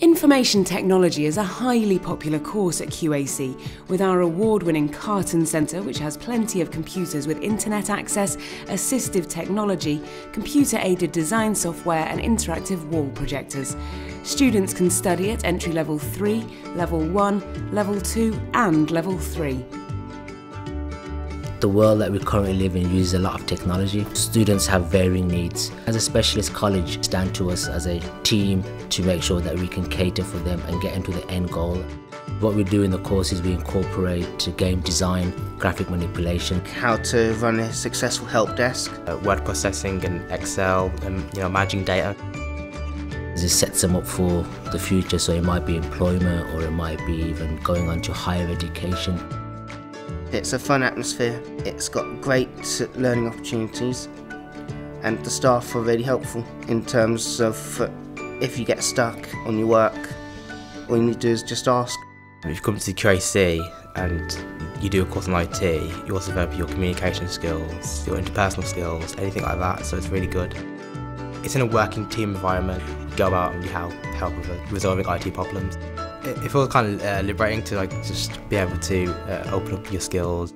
Information technology is a highly popular course at QAC, with our award winning Karten Centre, which has plenty of computers with internet access, assistive technology, computer aided design software, and interactive wall projectors. Students can study at entry level 3, level 1, level 2, and level 3. The world that we currently live in uses a lot of technology. Students have varying needs. As a specialist college, it's down to us as a team to make sure that we can cater for them and get into the end goal. What we do in the course is we incorporate game design, graphic manipulation. How to run a successful help desk. Uh, word processing and Excel and you know managing data. It sets them up for the future, so it might be employment or it might be even going on to higher education. It's a fun atmosphere, it's got great learning opportunities, and the staff are really helpful in terms of uh, if you get stuck on your work, all you need to do is just ask. If you come to QAC and you do a course on IT, you also develop your communication skills, your interpersonal skills, anything like that, so it's really good. It's in a working team environment, you go out and you help, help with resolving IT problems it, feels kind of uh, liberating to like just be able to uh, open up your skills